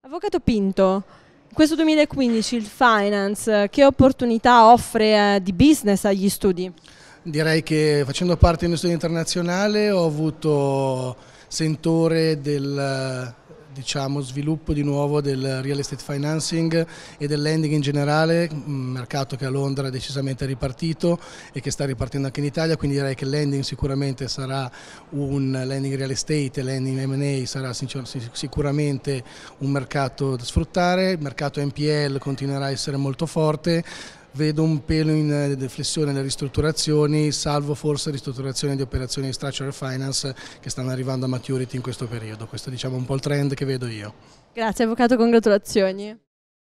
Avvocato Pinto, in questo 2015 il finance che opportunità offre eh, di business agli studi? Direi che facendo parte di uno studio internazionale ho avuto sentore del diciamo, sviluppo di nuovo del real estate financing e del lending in generale, un mercato che a Londra è decisamente ripartito e che sta ripartendo anche in Italia, quindi direi che il lending sicuramente sarà un lending real estate, lending M&A sarà sicuramente un mercato da sfruttare, il mercato NPL continuerà a essere molto forte, vedo un pelo in eh, deflessione nelle ristrutturazioni, salvo forse ristrutturazioni di operazioni di structural finance che stanno arrivando a maturity in questo periodo. Questo diciamo, è diciamo un po' il trend che vedo io. Grazie Avvocato, congratulazioni.